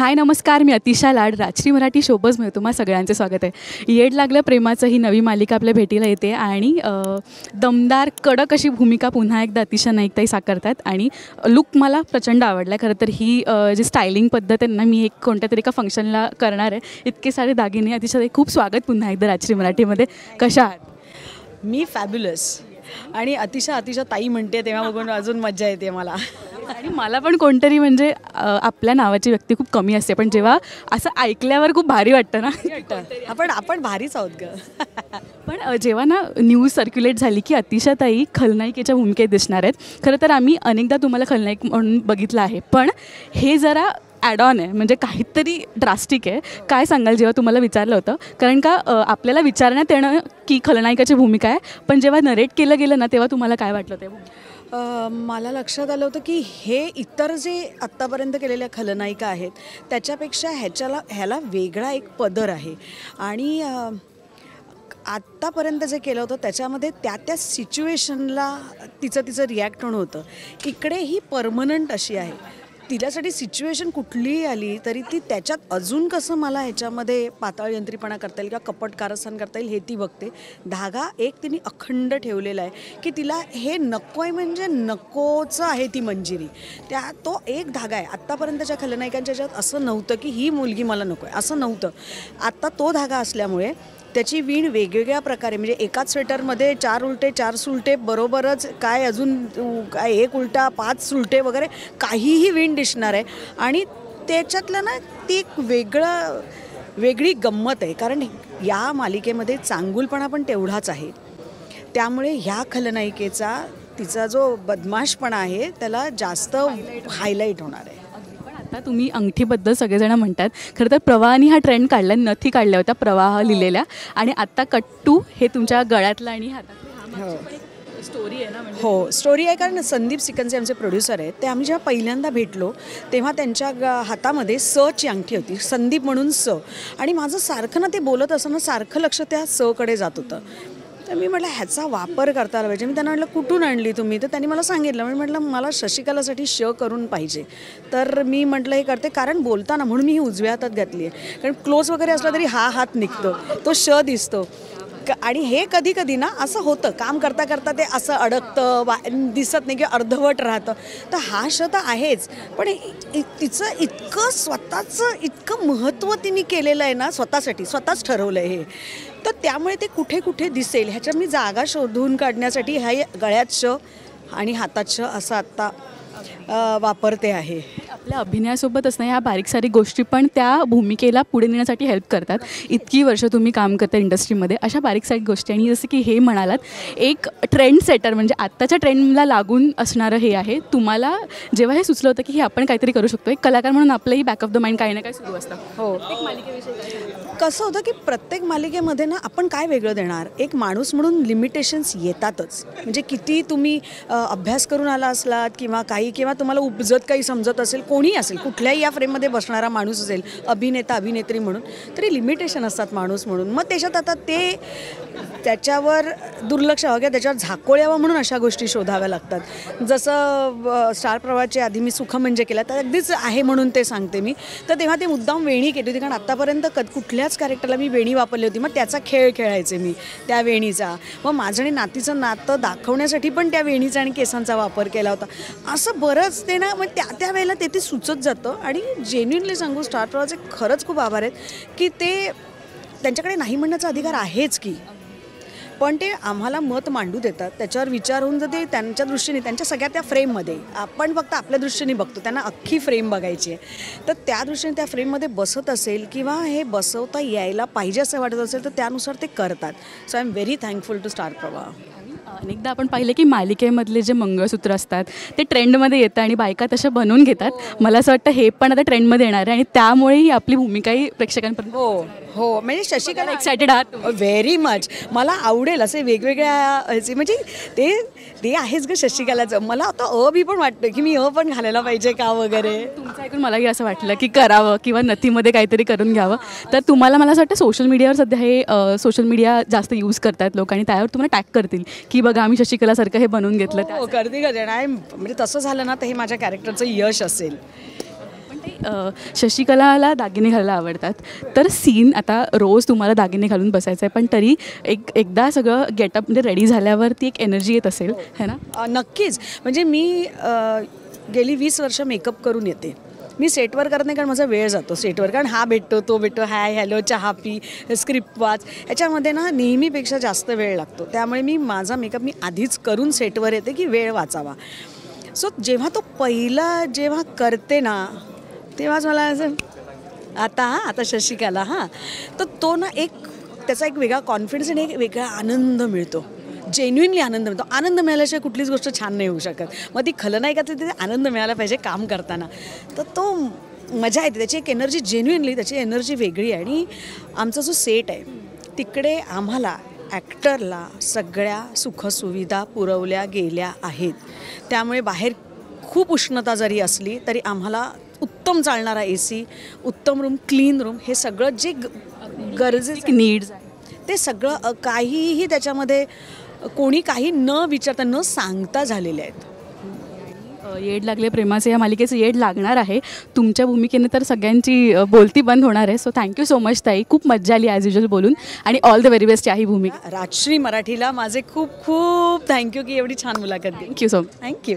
हाय नमस्कार. मी अतिशा लाड राजश्री मराठी शोबज मिळतो तुम्हा सगळ्यांचे स्वागत आहे. येड लागलं प्रेमाचं ही नवी मालिका आपल्या भेटीला येते आणि दमदार कडक अशी भूमिका पुन्हा एकदा अतिशा नाईकताई साकारतात आणि लुक मला प्रचंड आवडला खरं तर ही जी स्टायलिंग पद्धत आहे ना मी एक कोणत्या तरी एका फंक्शनला करणार आहे. इतके सारे दागिने अतिशय खूप स्वागत पुन्हा एकदा राजश्री मराठीमध्ये. कशा आहात? मी फॅब्युलस आणि अतिशय अतिशय ताई म्हणते तेव्हा बघून अजून मज्जा येते मला. आणि मला पण कोणतरी म्हणजे आपल्या नावाची व्यक्ती खूप कमी असते. पण जेव्हा असं ऐकल्यावर खूप भारी वाटतं ना. आपण आपण भारीच आहोत ग. पण जेव्हा ना न्यूज सर्क्युलेट झाली की अतिशाताई खलनायिकेच्या भूमिकेत दिसणार आहेत. खरं तर आम्ही अनेकदा तुम्हाला खलनायक म्हणून बघितलं आहे. पण हे जरा ॲड ऑन आहे. म्हणजे काहीतरी ड्रास्टिक आहे. काय सांगाल जेव्हा तुम्हाला विचारलं होतं? कारण का आपल्याला विचारण्यात येणं की खलनायिकाची भूमिका आहे. पण जेव्हा नरेट केलं गेलं ना तेव्हा तुम्हाला काय वाटलं ते? मला लक्षात आलं होतं की हे इतर जे आत्तापर्यंत केलेल्या खलनायिका आहेत त्याच्यापेक्षा ह्याच्याला ह्याला वेगळा एक पदर आहे. आणि आत्तापर्यंत जे केलं होतं त्याच्यामध्ये त्या त्या सिच्युएशनला तिचं तिचं रिॲक्ट होणं होतं. इकडे ही परमनंट अशी आहे. तिच्यासाठी सिच्युएशन कुठलीही आली तरी ती त्याच्यात अजून कसं मला ह्याच्यामध्ये पाताळ यंत्रीपणा करता येईल किंवा कपट कारस्थान करता येईल हे ती बघते. धागा एक तिने अखंड ठेवलेला आहे की तिला हे नको आहे म्हणजे नकोचं आहे ती मंजिरी. त्या तो एक धागा आहे. आत्तापर्यंतच्या खलनायकांच्या ह्याच्यात असं नव्हतं की ही मुलगी मला नको आहे असं नव्हतं. आत्ता तो धागा असल्यामुळे त्याची वीण वेगवेगळ्या प्रकारे म्हणजे एकाच स्वेटरमध्ये चार उलटे चार सुलटे बरोबरच काय अजून काय एक उलटा पाच सुलटे वगैरे काहीही वीण दिसणार आहे. आणि त्याच्यातलं ना ती एक वेगळं वेगळी गंमत आहे. कारण या मालिकेमध्ये चांगुलपणा पण तेवढाच आहे. त्यामुळे ह्या खलनायिकेचा तिचा जो बदमाशपणा आहे त्याला जास्त हायलाईट होणार आहे. आता तुम्ही अंगठीबद्दल सगळेजण म्हणतात. खरं तर प्रवाहाने हा ट्रेंड काढला नथी काढल्या होत्या प्रवाह लिहिलेल्या. आणि आत्ता कट्टू हे तुमच्या गळ्यातला आणि हातातला. स्टोरी आहे ना म्हणजे हो स्टोरी आहे कारण संदीप सिकंदचे आमचे प्रोड्युसर आहेत. ते आम्ही जेव्हा पहिल्यांदा भेटलो तेव्हा त्यांच्या हातामध्ये स ची अंगठी होती. संदीप म्हणून स. आणि माझं सारखं ना ते बोलत असताना सारखं लक्ष त्या स कडे जात होतं. तर मी म्हटलं ह्याचा वापर करता आला पाहिजे. मी त्यांना म्हटलं कुठून आणली तुम्ही? तर त्यांनी मला सांगितलं. मी म्हटलं मला शशिकलासाठी श करून पाहिजे. तर मी म्हटलं हे करते. कारण बोलताना म्हणून मी ही उजव्या हातात घातली आहे कारण क्लोज वगैरे असला तरी हा हात निघतो. तो श दिसतो. क- आणि हे कधी कधी ना असं होतं काम करता करता ते असं अडकतं वा दिसत नाही किंवा अर्धवट राहतं. तर हा श तर आहेच पण इ- इ- तिचं इतकं स्वतःचं इतकं महत्त्व तिने केलेलं आहे ना स्वतःसाठी स्वतःच ठरवलं आहे हे. तर त्यामुळे ते कुठे कुठे दिसेल ह्याच्या मी जागा शोधून काढण्यासाठी ह्या गळ्यात श आणि हातात श असं आत्ता वापरते आहे. आपल्या अभिनयासोबतच ना ह्या बारीक सारीक गोष्टी पण त्या भूमिकेला पुढे नेण्यासाठी हेल्प करतात. इतकी वर्ष तुम्ही काम करता इंडस्ट्रीमध्ये अशा बारीक सारीक गोष्टी. आणि जसं की हे म्हणालात एक ट्रेंड सेटर म्हणजे आत्ताच्या ट्रेंडला लागून असणारं हे आहे. तुम्हाला जेव्हा हे सुचलं होतं की हे आपण काहीतरी करू शकतो एक कलाकार म्हणून आपलंही बॅक ऑफ द माइंड काही ना काही सुरू असतं. हो. कसं होतं की प्रत्येक मालिकेमध्ये ना आपण काय वेगळं देणार? एक माणूस म्हणून लिमिटेशन्स येतातच. म्हणजे किती तुम्ही अभ्यास करून आला असलात किंवा काही किंवा तुम्हाला उपजत काही समजत असेल कोणी असेल कुठल्याही या फ्रेममध्ये बसणारा माणूस असेल अभिनेता अभिनेत्री म्हणून तरी लिमिटेशन असतात माणूस म्हणून. मग त्याच्यात आता ते त्याच्यावर दुर्लक्ष हवं किंवा त्याच्यावर झाकोळ यावं म्हणून अशा गोष्टी शोधाव्या लागतात. जसं स्टार प्रवाहाच्या आधी मी सुख म्हणजे केला तर अगदीच आहे म्हणून ते सांगते मी. तर तेव्हा ते मुद्दाम वेणी केली होती कारण आत्तापर्यंत क कुठल्याच कॅरेक्टरला मी वेणी वापरली होती. मग त्याचा खेळ खेळायचे मी त्या वेणीचा. मग माझं आणि नातीचं नातं दाखवण्यासाठी पण त्या वेणीचा आणि केसांचा वापर केला होता. असं बरंच ते ना मग त्या त्या वेळेला ते ते सुचत जातं. आणि जेन्युनली सांगू स्टार प्रवाहाचे खरंच खूप आभार आहेत की ते त्यांच्याकडे नाही म्हणण्याचा अधिकार आहेच की. पण ते आम्हाला मत मांडू देतात. त्याच्यावर विचार होऊन जर ते त्यांच्या दृष्टीने त्यांच्या सगळ्या त्या फ्रेममध्ये आपण फक्त आपल्या दृष्टीने बघतो त्यांना अख्खी फ्रेम बघायची आहे. तर त्या दृष्टीने त्या फ्रेममध्ये बसत असेल किंवा हे बसवता यायला पाहिजे असं वाटत असेल तर त्यानुसार ते करतात. So I am very thankful to Star Pravah अनेकदा आपण पाहिले की मालिकेमधले जे मंगळसूत्र असतात ते ट्रेंडमध्ये येतं आणि बायका तशा बनवून घेतात. मला असं वाटतं हे पण आता ट्रेंडमध्ये येणार आहे आणि त्यामुळे ही आपली भूमिकाही प्रेक्षकांपर्यंत हो हो. म्हणजे शशिकला एक्सायटेड आहात? व्हेरी मच मला आवडेल असे वेगवेगळ्या ह्याचे म्हणजे ते ते आहेच ग शशिकलाचं. मला आता अ बी पण वाटतं की मी अ पण घालायला पाहिजे का वगैरे. तुमचं ऐकून मलाही असं वाटलं की करावं किंवा नथीमध्ये काहीतरी करून घ्यावं. तर तुम्हाला मला असं वाटतं सोशल मीडियावर सध्या हे सोशल मीडिया जास्त यूज करतात लोक आणि त्यावर तुम्हाला टॅग करतील की बघा आम्ही शशिकलासारखं हे बनवून घेतलं हो करते का जण आहे म्हणजे तसं झालं ना तर हे माझ्या कॅरेक्टरचं यश असेल. पण ते, अ, शशिकलाला दागिने घालायला आवडतात. तर सीन आता रोज तुम्हाला दागिने घालून बसायचं आहे पण तरी एक एकदा सगळं गेटअप म्हणजे रेडी झाल्यावर ती एक एनर्जी येत असेल है ना? अ, नक्कीच. म्हणजे मी अ, गेली वीस वर्ष मेकअप करून येते. मी सेटवर करत नाही कारण माझा वेळ जातो. सेटवर कारण हा भेटतो तो भेटतो. हाय हॅलो चहा पी स्क्रिप्ट वाच. याच्यामध्ये ना नेहमीपेक्षा जास्त वेळ लागतो. त्यामुळे मी माझा मेकअप मी आधीच करून सेटवर येते की वेळ वाचावा. सो जेव्हा तो पहिला जेव्हा करते ना तेव्हाच मला असं आता हां आता शशिकाला हां. तर तो ना एक त्याचा एक वेगळा कॉन्फिडन्स आणि एक वेगळा आनंद मिळतो. जेन्युइनली आनंद मिळतो. आनंद मिळाल्याशिवाय कुठलीच गोष्ट छान नाही होऊ शकत. मग ती खलनायकात तिथे आनंद मिळाला पाहिजे काम करताना. तर तो मजा येते. त्याची एक एनर्जी जेन्युइनली त्याची एनर्जी वेगळी आहे. आणि आमचा जो सेट आहे तिकडे आम्हाला ॲक्टरला सगळ्या सुखसुविधा पुरवल्या गेल्या आहेत. त्यामुळे बाहेर खूप उष्णता जरी असली तरी आम्हाला उत्तम चालणारा ए सी उत्तम रूम क्लीन रूम हे सगळं जे गरजेचं नीड्स आहे. ते सगळं काहीही त्याच्यामध्ये कोणी काही न विचारता न सांगता झालेले आहेत. येड लागले प्रेमाचे या मालिकेचं येड लागणार आहे. तुमच्या भूमिकेने तर सगळ्यांची बोलती बंद होणार आहे. सो थँक्यू सो मच ताई. खूप मज्जा आली ॲज युजल बोलून. आणि ऑल द व्हेरी बेस्ट या ही भूमिका. राजश्री मराठीला माझे खूप खूप थँक्यू की एवढी छान मुलाखत थँक्यू सो मच थँक्यू